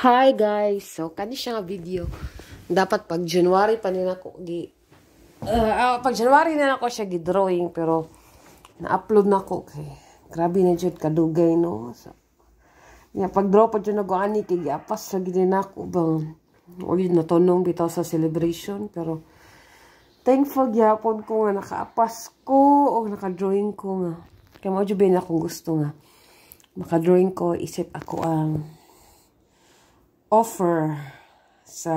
Hi guys! So, kani siya nga video. Dapat pag January pa nila ko gi uh, uh, pag January na ako siya gi-drawing pero na-upload na ko kay grabe na jud kadugay no. So, ya pag draw pa jud nago ani kay giapas sa gid na ko bang o yun natunong bitaw sa celebration pero thankful gyapon ko nga nakaapas ko o naka-drawing ko nga. Kaya mo jud akong gusto nga maka-drawing ko isip ako ang offer sa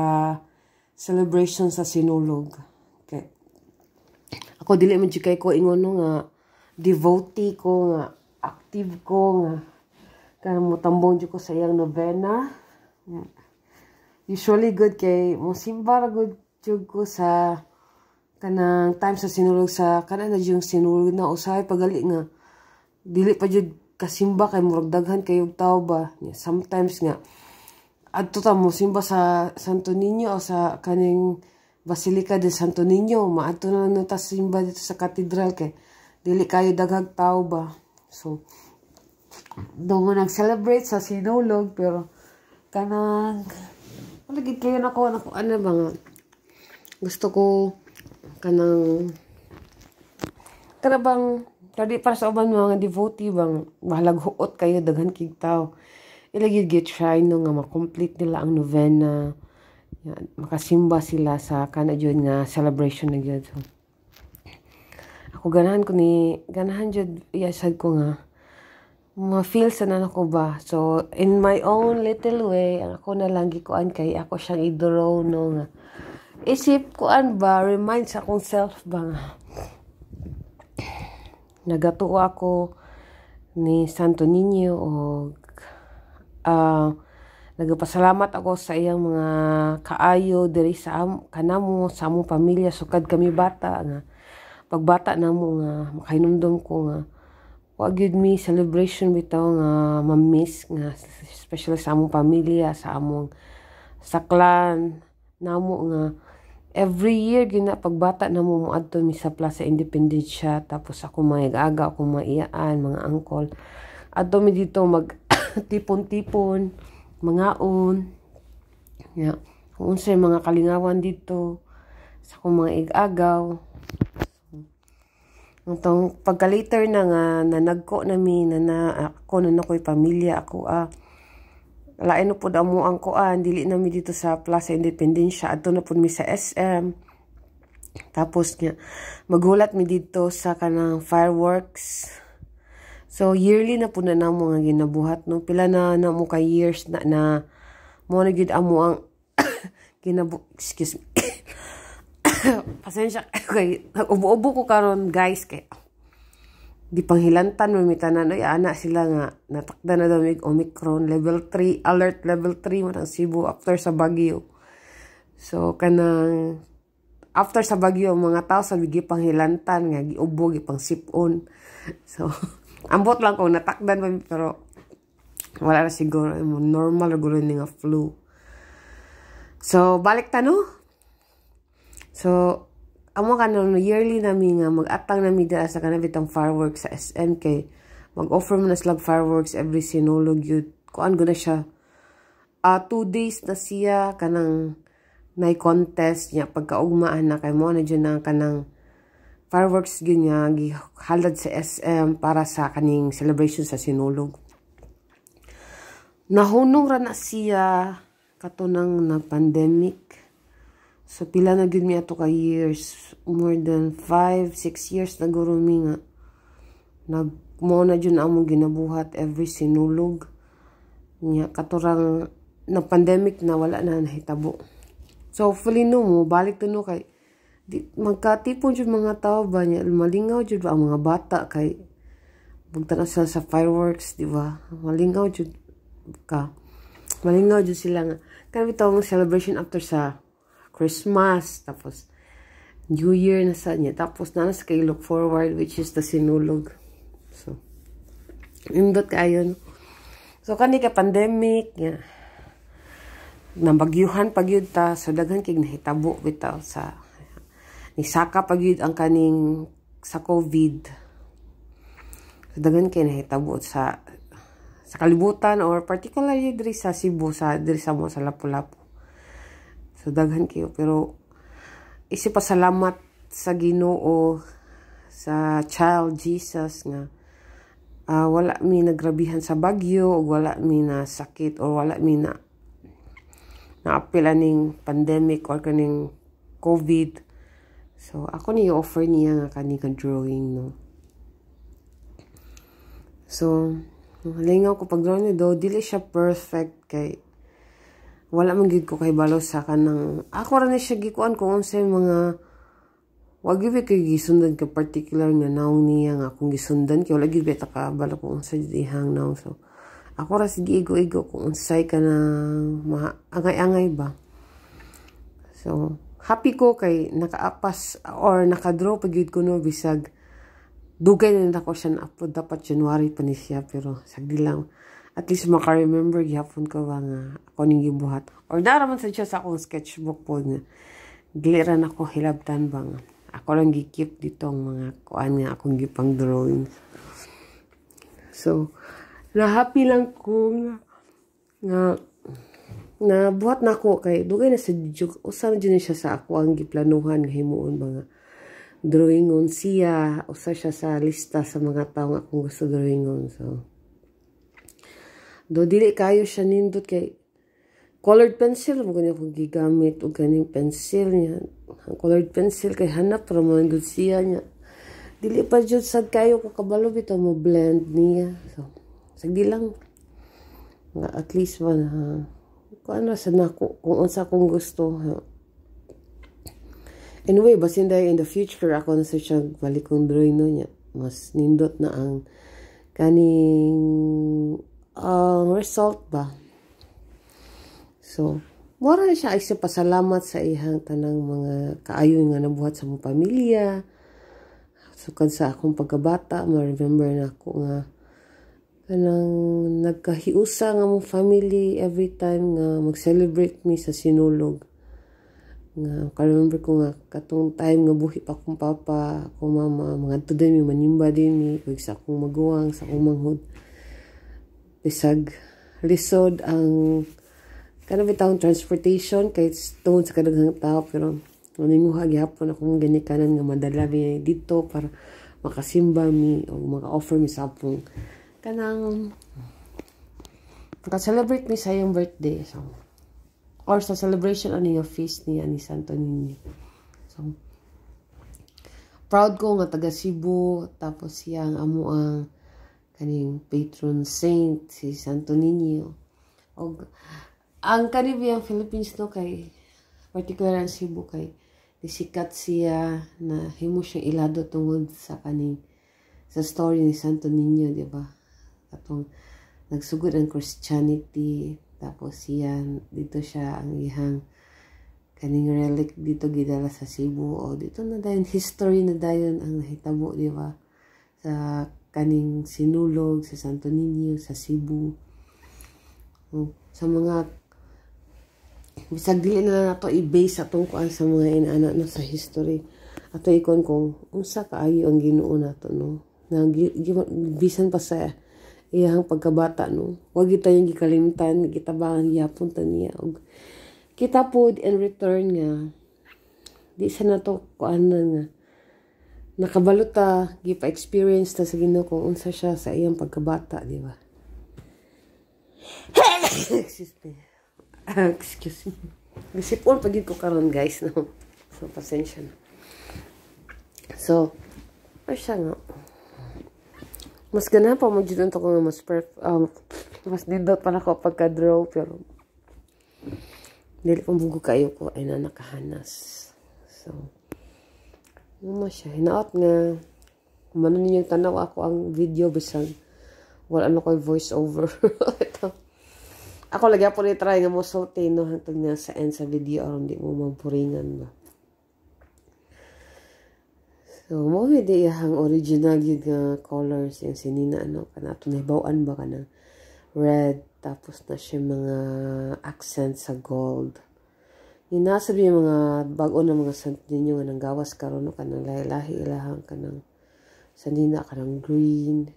celebration sa sinulog. Okay. Ako dili man kay ko ingon nga devotee ko nga active ko nga kanang mo tambong ko sa iyang novena. Usually good kay mo simba good jud ko sa kanang time sa sinulog sa kanang na yung sinulog na usahay pagali nga dili pa jud kasimba kay murag daghan kayog tao ba. Sometimes nga adto ta mo simba sa Santo Niño o sa kaning Basilica de Santo Niño maadto na lang ta simba dito sa katedral kay dili kayo daghag tao ba. So do mo nag-celebrate sa sinulog pero kanang palagi kayo na ko ano, ano ba nga gusto ko kanang kada bang kadi para sa uban mga devotee bang mahalag huot kayo daghan kig tao ilagid get try no nga ma-complete nila ang novena. Makasimba sila sa kana jud nga celebration na jud so, ako ganahan ko ni ganahan jud yasad ko nga. Ma-feel sa na ko ba? So in my own little way ako na lang gikuan kay ako siyang i-draw no nga. Isip ko an ba remind sa akong self ba nga. Nagatuo ako ni Santo Niño o uh, nagapasalamat ako sa iyang mga kaayo diri sa am, kanamo sa among pamilya. Sukad kami bata nga pagbata namo nga makahinumdum ko nga wa gyud mi celebration bitaw nga ma-miss nga especially sa among pamilya sa among saklan. Namo nga every year gina pagbata namo mo adto mi sa Plaza Independencia tapos ako mag-aga ako maiyaan mga angkol adto mi dito mag tipon-tipon, mga on. Yeah. Kung unsay mga kalingawan dito sa kung mga igagaw. Itong pagka later na nga na nagko na na, na ako na nakoy pamilya ako ah lain na po mo ang kuan dili na mi dito sa Plaza Independencia adto na po mi sa SM tapos nga maghulat mi dito sa kanang fireworks So, yearly na po na na mo nga ginabuhat, no? Pila na na mo ka years na na mo na gid amo ang ginabu... Excuse me. Pasensya kay ubo-ubo ko karon guys kay di panghilantan mo mi tanan ay ana sila nga natakda na daw mig Omicron level 3 alert level 3 man ang Cebu after sa Bagyo. So kanang after sa Bagyo mga tao sa bigi panghilantan nga giubo gipang sipon. So Ambot lang ko, natakdan pa, pero wala na siguro. Normal na gulo nga flu. So, balik ta no? So, amo ka no, yearly nami nga, mag-atang nami dala sa kanabitang fireworks sa SMK. Mag-offer mo na slag fireworks every sinulog yun. Kuan ko na siya. Uh, two days na siya kanang may contest niya pagkaugmaan na kay mo na dyan na kanang fireworks nga gihalad sa SM para sa kaning celebration sa sinulog. Nahunong ra na siya katunang na pandemic. So pila na gyud mi ato ka years, more than 5, 6 years na guro mi nga nag mo na jud ginabuhat every sinulog. Nya katurang na pandemic na wala na nahitabo. So hopefully no mo balik to no kay di, magkatipon jud mga tao ba niya malingaw jud ang mga bata kay bugtan sila sa fireworks di ba? Malingaw jud ka. Malingaw jud sila nga. Kan bitaw ang celebration after sa Christmas tapos New Year na sa niya. Tapos na sa kay look forward which is the sinulog. So indot kayo no? so kani ka pandemic yeah. nabagyuhan pagyud ta. So daghan kig nahitabo bitaw sa ni saka pagyud ang kaning sa COVID. Dagan kay nahitabo sa sa kalibutan or particularly diri sa Cebu sa diri sa mo sa Lapu-Lapu. So daghan kayo pero isip salamat sa Ginoo sa child Jesus nga uh, wala mi nagrabihan sa bagyo o wala mi na sakit o wala mi na naapil aning pandemic or kaning COVID. So, ako ni offer niya nga kaning drawing, no. So, lingaw ko pag drawing ni do, dili siya perfect kay wala man gid ko kay balo sa kanang ako ra ni siya gikuan kung unsay mga wag gyud kay gisundan ka particular nga naong niya nga kung gisundan kay wala gyud beta ka balo kung unsay ihang naong so ako ra sige igo-igo kung unsay ka na angay-angay ba. So, happy ko kay nakaapas or nakadraw pag yun ko no bisag dugay na nako siya na-upload dapat January pa ni siya pero sagdi lang. At least maka-remember gihapon ko ba nga ako ning gibuhat. Or naraman sa siya sa akong sketchbook po nga. Gliran ako hilabtan ba nga. Ako lang gikip dito ang mga kuan nga akong gipang drawing. So na happy lang ko nga nga na buhat na ko kay dugay na sa jug usa na siya sa ako ang giplanuhan nga himuon mga drawingon siya. Usa siya sa lista sa mga tawo nga akong gusto drawingon so. Do dili kayo siya nindot kay colored pencil. Mo ganyan akong gigamit og ganing pencil niya. Ang colored pencil kay hanap para mo siya niya. Dili pa jud sad kayo ko kabalo bitaw mo blend niya. So Sagdi lang. Nga at least man ha. Kung ano sa nako, kung unsa kong gusto. Anyway, basin dahil in the future ako na sa siya balik kong drawing no niya. Mas nindot na ang kaning ang uh, result ba. So, mura na siya ay pasalamat sa ihang tanang mga kaayo nga nabuhat sa mong pamilya. Sukad sa akong pagkabata, ma-remember na ako nga kanang nagkahiusa nga mong family every time nga mag-celebrate mi sa sinulog. Nga remember ko nga katong time nga buhi pa akong papa akong mama mga to din mi manimba din mi kag sa akong maguwang sa akong manghod. Bisag lisod ang kanang bitawong transportation kay tungod sa kadaghang tao pero maninguha gyapon akong ganikanan nga madala mi dito para makasimba mi o maka-offer mi sa akong kanang naka-celebrate mi sa iyong birthday. So, or sa celebration ani nga feast niya ni Santo Niño. So, proud ko nga taga Cebu tapos siya ang amo ang kaning patron saint si Santo Niño. Og ang Caribbean Philippines no kay particular ang Cebu kay disikat siya na himo siyang ilado tungod sa kaning sa story ni Santo Niño, di ba? Atong nagsugod ang Christianity tapos yan dito siya ang ihang kaning relic dito gidala sa Cebu. O dito na dayon history na dayon ang nahitabo di ba? Sa kaning sinulog sa Santo Niño sa Cebu. O, sa mga bisag dili na nato i-base atong kuan sa mga inaana no sa history. Ato ikon kung unsa kaayo ang Ginoo nato no? Na bisan pa sa iyang pagkabata no? Wag kita yung gikalimtan kita ba yapon ta niya. Og kita pod in return nga di sa nato kuan nga nakabalot gipa experience ta sa Ginoo kung unsa siya sa iyang pagkabata di ba? Excuse me. Excuse me. Gisipon pag ko karon guys no? So pasensya na. So ay siya nga mas gana pa mo dito ko nga mas perf um, mas dindot pa na ko pagka-draw pero dili pa kayo ko ay na nakahanas. So mo siya. Hinaot nga kumano ninyong tanaw ako ang video bisag wala ano ko voice over ito. Ako lagi po ni try nga mo sulti no hantod nga sa end sa video aron di mo mapuringan ba So, mo hindi yung original yung uh, colors yung sinina, ano, kana tunaybawan ba ka ng red, tapos na siya mga accent sa gold. Yung nasa yung mga bago na mga sant ninyo nga nang gawas karon no, kanang lahi-lahi ilahang kanang sanina kanang green,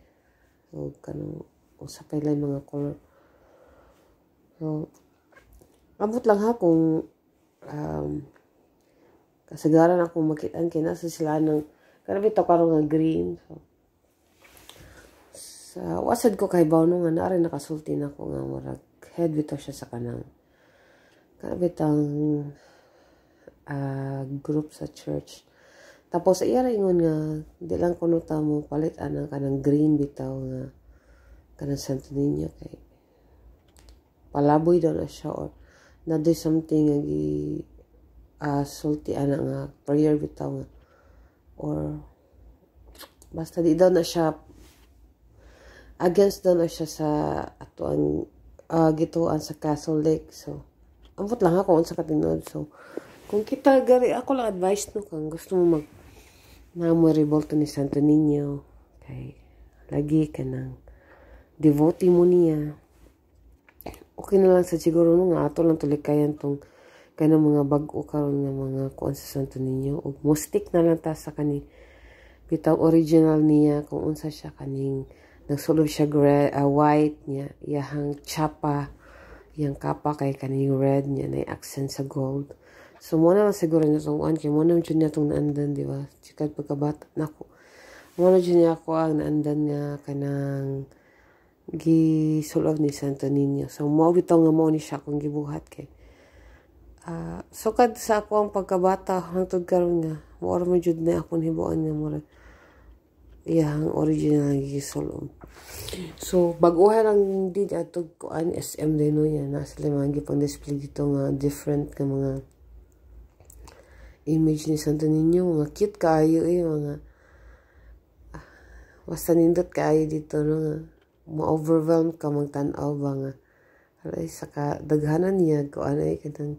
o kanang usa pa lang mga color. So abot lang ha kung um, kasagaran ako makitaan kina sa sila ng kanabi to karon nga green so. Sa wasad ko kay Bawno nga naari nakasulti na ko nga murag head bitaw siya sa kanang kanabi tang uh, group sa church. Tapos iya ingon nga di lang kuno ta mo palit ana kanang green bitaw nga kanang Santo Niño kay palaboy daw na siya or na do something nga gi uh, sulti ana nga prayer bitaw nga or basta di daw na siya against daw na siya sa atuan uh, gituan sa Castle Lake. So ambot lang ako unsa katinod so kung kita gari ako lang advice no kung gusto mo mag mo revolto ni Santo Niño kay lagi ka nang devotee mo niya. Okay na lang sa siguro no nga ato lang tulikayan tong kanang mga bag-o karon nga mga kuan sa Santo Niño ug mustik na lang ta sa kani bitaw original niya kung unsa siya kaning nagsulod siya gray, uh, white niya iyahang chapa yang kapa kay kaning red niya na accent sa gold So, mo na lang siguro niya itong kuhan. Kaya mo na dyan niya itong naandan, di ba? Sikat pagkabata na ako. Mo na dyan niya ako ang naandan nga kanang gisulov ni Santo Niño. So, mo bitaw nga mo ni siya kung gibuhat kay. Uh, so, kad sa ako ang pagkabata, hangtod karon nga, mo mo jud na akong hibuan nga mo iyang original nga gisulom. So, baguhan lang din ato kuan SM din no yan. Nasa limang gipang display dito nga different nga mga image ni Santo Niño mga cute kayo eh mga ah, basta nindot kayo dito no nga ma-overwhelm ka magtanaw ba nga alay saka daghanan niya ko ano eh kanang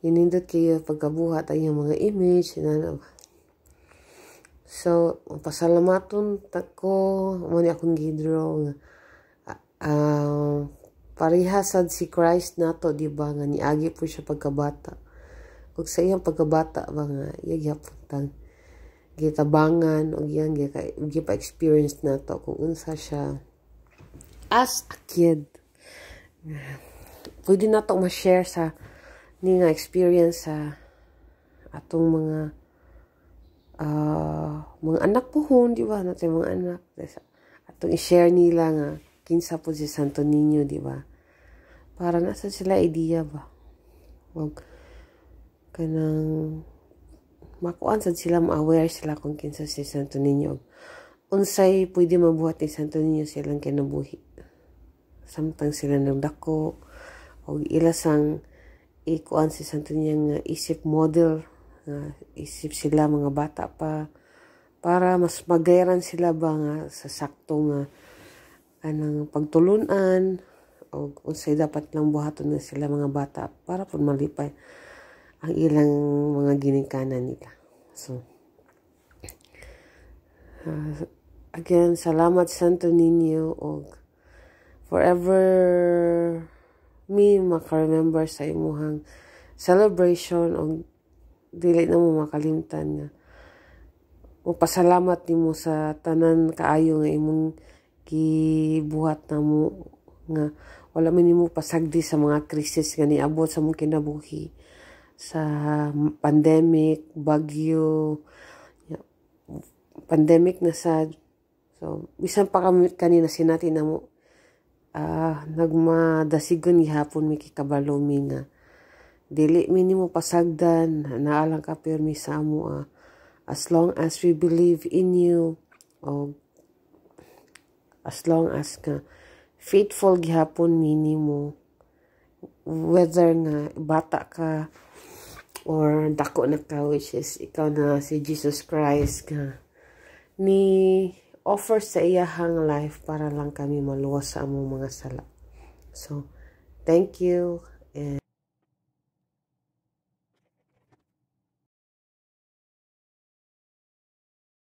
inindot kayo pagkabuhat ay yung mga image na ano. So pasalamaton tako mo ni akong gidraw nga uh, parihasad si Christ nato di ba nga niagi po siya pagkabata. Ug sa iyang pagkabata ba nga iya gyapon gitabangan og yan gi pa experience nato kung unsa siya as a kid. Pwede na to ma-share sa ni nga experience sa atong mga uh, mga anak pohon di ba? Natin mga anak atong i-share nila nga kinsa po si Santo Niño di ba? Para nasa sila idea ba? Wag kanang makuan sad sila ma-aware sila kung kinsa si Santo Niño. Unsay pwede mabuhat ni Santo Niño silang kinabuhi. Samtang sila nagdako o ila sang ikuan si Santo Niño nga isip model nga isip sila mga bata pa para mas magayaran sila ba nga sa sakto nga anang pagtulunan o unsay dapat lang buhaton na sila mga bata para pud malipay ang ilang mga ginikanan nila. So, uh, again, salamat Santo Niño og forever me maka-remember sa imuhang celebration og dili na mo makalimtan nga pasalamat nimo sa tanan kaayo nga imong gibuhat na mo nga wala man nimo pasagdi sa mga krisis nga niabot sa mong kinabuhi sa pandemic, bagyo, pandemic na sad. So, bisan pa kami kanina sinati na mo, uh, nagmadasigon gihapon mi kikabalo mi nga. Dili mi mo pasagdan, naalang ka permi sa amo uh, as long as we believe in you, o as long as ka faithful gihapon minimo whether nga bata ka or dako na ka which is ikaw na si Jesus Christ ka. Ni offer sa iyahang life para lang kami maluwas sa among mga sala. So, thank you.